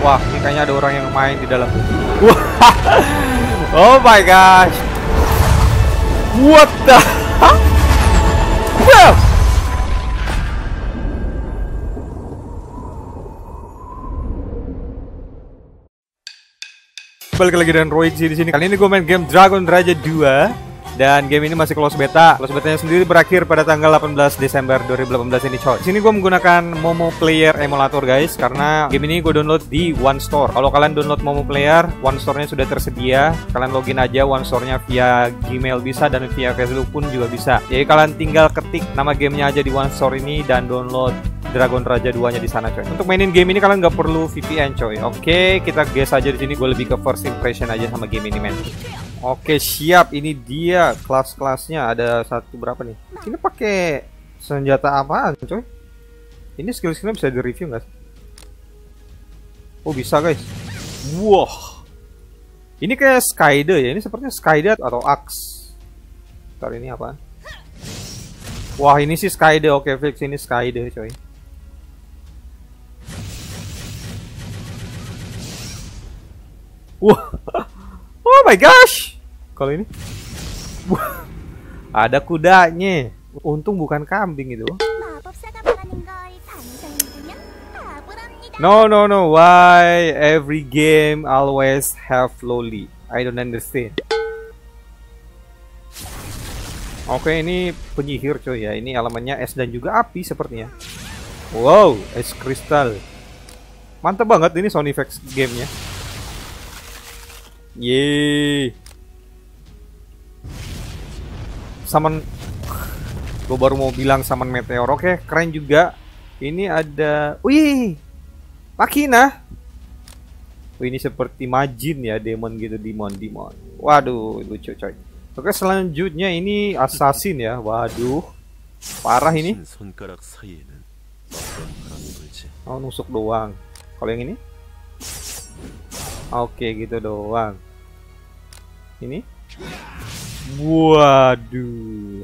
Wah, ini kayaknya ada orang yang main di dalam. Oh my gosh. What the? Wow. Balik lagi dengan Roy di sini. Kali ini gue main game Dragon Raja 2 dan game ini masih close beta. Close betanya sendiri berakhir pada tanggal 18 Desember 2018 ini coy. Sini gue menggunakan Momo Player emulator guys karena game ini gue download di One Store. Kalau kalian download Momo Player, One Store-nya sudah tersedia. Kalian login aja One Store-nya via Gmail bisa dan via Facebook pun juga bisa. Jadi kalian tinggal ketik nama gamenya aja di One Store ini dan download Dragon Raja 2-nya di sana coy. Untuk mainin game ini kalian nggak perlu VPN coy. Oke, kita guess aja di sini gue lebih ke first impression aja sama game ini men. Oke siap. Ini dia kelas-kelasnya. Ada satu berapa nih? Ini pakai senjata apa coy? Ini skill-skillnya bisa di review nggak Oh bisa guys. Wah. Ini kayak Skyde ya? Ini sepertinya Skyde atau Axe? Ntar ini apa Wah ini sih Skyde Oke fix. Ini Skyde coy. Wah Oh my gosh. Kalau ini ada kudanya. Untung bukan kambing itu. No no no. Why every game always have loli? I don't understand. Oke, ini penyihir coy ya. Ini elemennya es dan juga api sepertinya. Wow, es kristal. Mantap banget ini Sony Vex gamenya. Yeay. Summon Gue baru mau bilang summon meteor. Oke, keren juga. Ini ada Wih. Makina. Wih, ini seperti Majin ya, demon gitu, demon, demon. Waduh, lucu coy. Oke, selanjutnya ini assassin ya. Waduh. Parah ini. Oh, nusuk doang. Kalau yang ini? Oke, gitu doang. Ini? Waduh.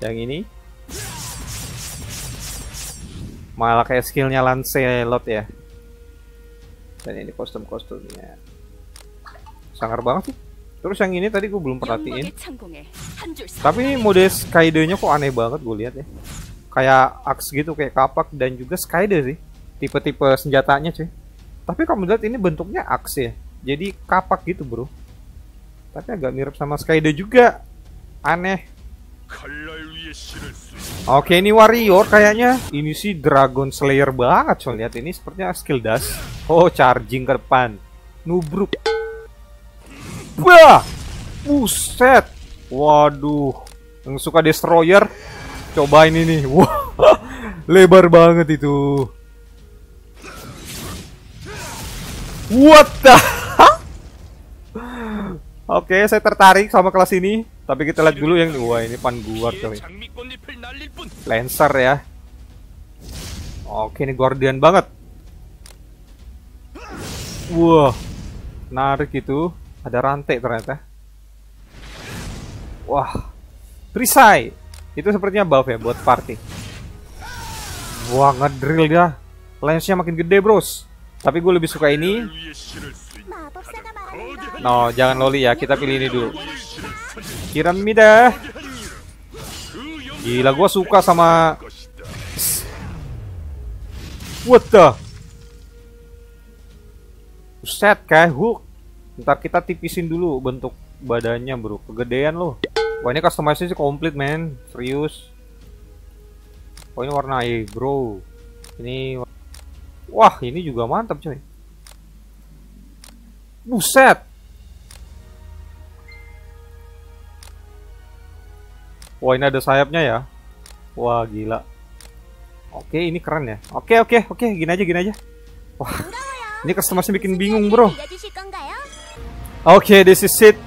Yang ini? Malah kayak skillnya Lancelot ya. Dan ini kostum-kostumnya. Sangar banget sih. Terus yang ini tadi gue belum perhatiin. Tapi ini mode Skyde-nya kok aneh banget gue lihat ya. Kayak axe gitu, kayak kapak dan juga Skyde sih. Tipe-tipe senjatanya cuy. Tapi kamu lihat ini bentuknya aks ya. Jadi kapak gitu bro. Tapi agak mirip sama Skyde juga. Aneh. Oke ini warrior kayaknya. Ini sih Dragon Slayer banget so lihat ini sepertinya skill dash. Oh charging ke depan. Nubruk. Wah. Buset. Waduh. Yang suka destroyer. Coba ini. Wah. Lebar banget itu. What the? Oke, saya tertarik sama kelas ini. Tapi kita lihat dulu yang wah ini pan guard coy. Lancer ya. Oke, ini guardian banget. Wah. Narik itu. Ada rantai ternyata. Wah. Perisai. Itu sepertinya buff ya buat party. Wah, ngedrill dia. Lensnya makin gede, bros. Tapi gue lebih suka ini. No, jangan loli ya. Kita pilih ini dulu. Kiran Mida. Gila, gue suka sama... What the? Set kayak hook. Ntar kita tipisin dulu bentuk badannya bro. Kegedean loh. Wah ini customization sih komplit men. Serius. Oh ini warna air bro. Ini Wah, ini juga mantap coy. Buset. Wah, ini ada sayapnya ya. Wah, gila. Oke, ini keren ya. Oke, oke, oke, gini aja, gini aja. Wah, ini customernya bikin bingung, bro. Oke, okay, this is it.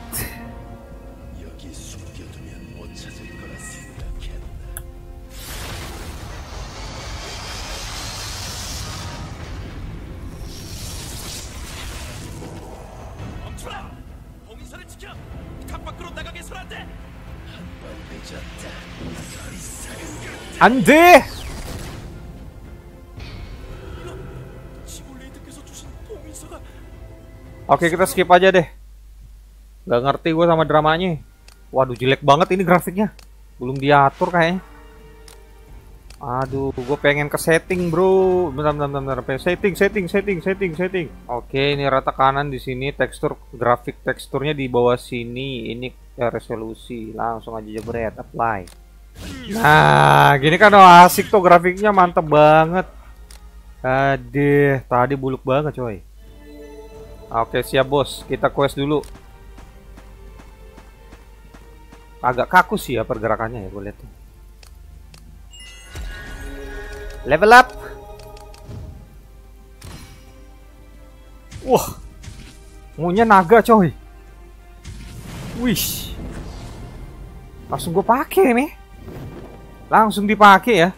안 돼! Oke kita skip aja deh. Gak ngerti gue sama dramanya. Waduh jelek banget ini grafiknya. Belum diatur kayaknya. Aduh, gue pengen ke setting bro. Bentar, bentar, bentar, bentar. Setting, setting, setting, setting, setting. Oke, ini rata kanan di sini. Tekstur grafik teksturnya di bawah sini. Ini ya, resolusi. Langsung aja jebret, apply. Nah, gini kan oh, asik tuh grafiknya mantep banget. Aduh, tadi buluk banget coy. Oke, siap bos. Kita quest dulu. Agak kaku sih ya pergerakannya ya, gue lihat. Level up. Wah. Ngunya naga coy. Wish. Langsung gue pakai nih. Langsung dipakai ya.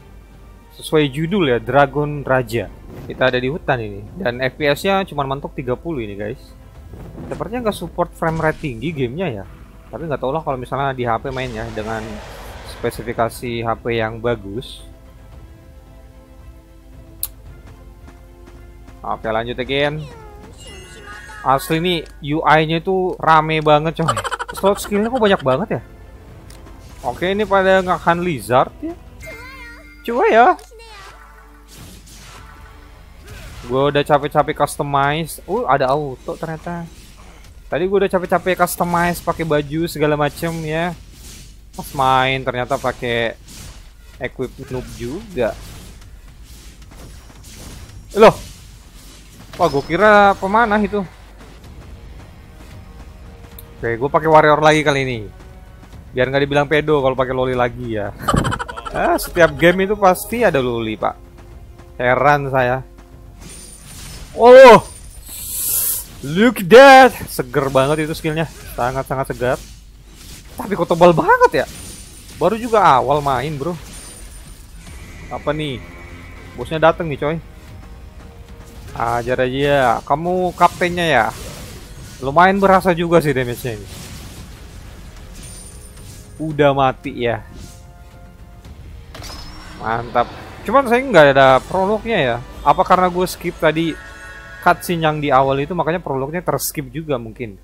Sesuai judul ya, Dragon Raja. Kita ada di hutan ini dan FPS-nya cuma mentok 30 ini, guys. Sepertinya nggak support frame rate tinggi gamenya ya. Tapi nggak tahu lah kalau misalnya di HP mainnya dengan spesifikasi HP yang bagus. Oke, lanjut again. Asli nih UI-nya itu rame banget, coy. Slot skillnya kok banyak banget ya? Oke, ini pada ngakan lizard ya. Coba ya. Gue udah capek-capek customize. Uh, ada auto ternyata. Tadi gue udah capek-capek customize pakai baju segala macem ya. Pas main ternyata pakai equip noob juga. Loh. Wah, gue kira pemanah itu. Oke, gue pakai warrior lagi kali ini. Biar nggak dibilang pedo kalau pakai loli lagi ya. ah, setiap game itu pasti ada loli, Pak. Heran saya. Oh, look that, seger banget itu skillnya, sangat-sangat segar. Tapi kok tebal banget ya? Baru juga awal main bro. Apa nih? Bosnya dateng nih coy. Ajar aja ya. Kamu kaptennya ya. Lumayan berasa juga sih damage-nya ini. Udah mati ya. Mantap. Cuman saya nggak ada prolognya ya. Apa karena gue skip tadi cutscene yang di awal itu makanya prolognya terskip juga mungkin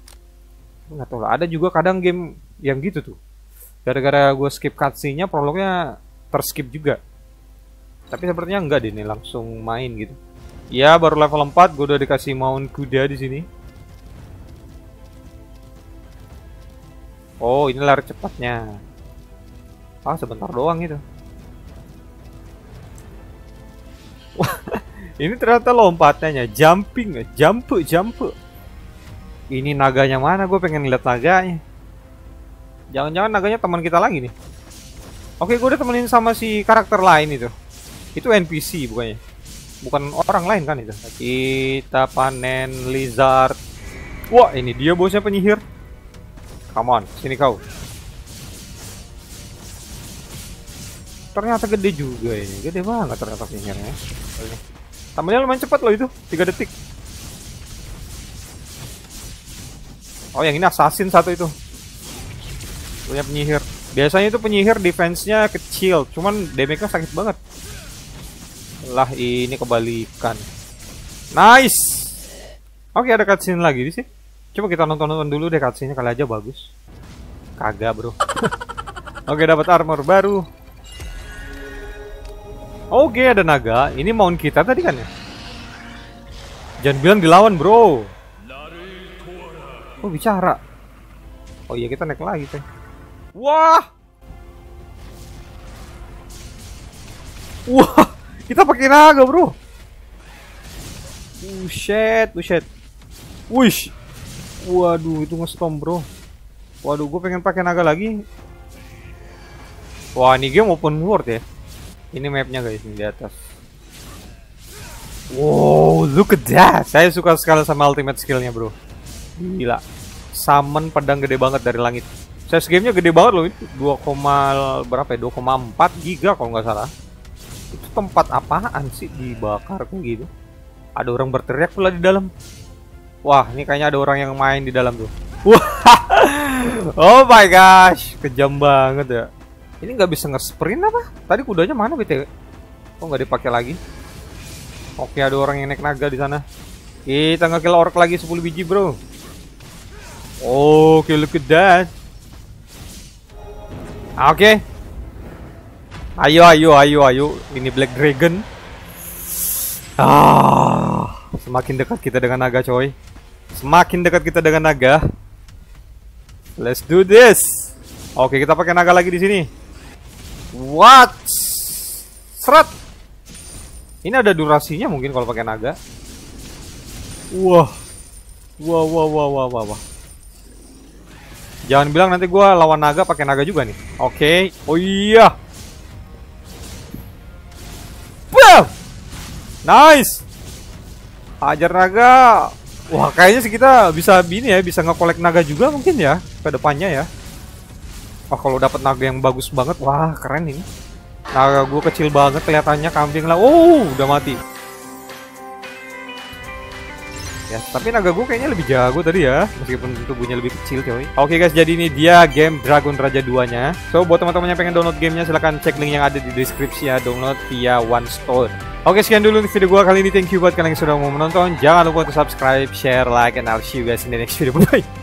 nggak tahu lah ada juga kadang game yang gitu tuh gara-gara gue skip cutscene-nya prolognya terskip juga tapi sepertinya enggak deh nih langsung main gitu ya baru level 4 gue udah dikasih mount kuda di sini oh ini lari cepatnya ah sebentar doang itu Ini ternyata lompatannya jumping, jump, jump. Ini naganya mana? Gue pengen lihat naganya. Jangan-jangan naganya teman kita lagi nih. Oke, gue udah temenin sama si karakter lain itu. Itu NPC bukannya. Bukan orang lain kan itu. Kita panen lizard. Wah, ini dia bosnya penyihir. Come on, sini kau. Ternyata gede juga ini. Gede banget ternyata penyihirnya. Tambahnya lumayan cepat loh itu, 3 detik. Oh, yang ini assassin satu itu. Punya penyihir. Biasanya itu penyihir defense-nya kecil, cuman damage-nya sakit banget. Lah, ini kebalikan. Nice. Oke, ada cutscene lagi di sini. Coba kita nonton-nonton dulu deh cutscene-nya kali aja bagus. Kagak, Bro. Oke, dapat armor baru. Oke, ada naga. Ini mount kita tadi kan ya? Jangan bilang dilawan, bro. Oh, bicara. Oh iya, kita naik lagi, teh. Wah! Wah, kita pakai naga, bro. Buset, buset. Wish. Waduh, itu nge-stomp, bro. Waduh, gue pengen pakai naga lagi. Wah, ini game open world ya. Ini mapnya guys, ini di atas. Wow, look at that. Saya suka sekali sama ultimate skillnya bro. Gila. Summon pedang gede banget dari langit. Size gamenya gede banget loh itu. 2, berapa ya? 2,4 giga kalau nggak salah. Itu tempat apaan sih dibakar kayak gitu? Ada orang berteriak pula di dalam. Wah, ini kayaknya ada orang yang main di dalam tuh. Wah. oh my gosh, kejam banget ya. Ini nggak bisa nge-sprint apa? Tadi kudanya mana BTW? Kok nggak dipakai lagi? Oke, ada orang yang naik naga di sana. Kita nge-kill orc lagi 10 biji, bro. Oke, okay, look at that. Oke. Okay. Ayo, ayo, ayo, ayo. Ini Black Dragon. Ah, semakin dekat kita dengan naga, coy. Semakin dekat kita dengan naga. Let's do this. Oke, kita pakai naga lagi di sini. What? Seret. Ini ada durasinya mungkin kalau pakai naga. Wah. Wah, wah, wah, wah, wah, wah. Jangan bilang nanti gua lawan naga pakai naga juga nih. Oke. Okay. Oh iya. Wow. Nice. Ajar naga. Wah, kayaknya sih kita bisa bini ya, bisa nge-collect naga juga mungkin ya ke depannya ya. Wah, kalau dapat naga yang bagus banget, wah keren ini. Naga gue kecil banget kelihatannya kambing lah. Oh, udah mati ya tapi naga gue kayaknya lebih jago tadi ya. Meskipun tubuhnya lebih kecil coy. Oke guys jadi ini dia game Dragon Raja 2 nya so buat teman-teman yang pengen download gamenya silahkan cek link yang ada di deskripsi ya. Download via One Stone Oke sekian dulu untuk video gue kali ini. Thank you buat kalian yang sudah mau menonton. Jangan lupa untuk subscribe share like and I'll see you guys in the next video. Bye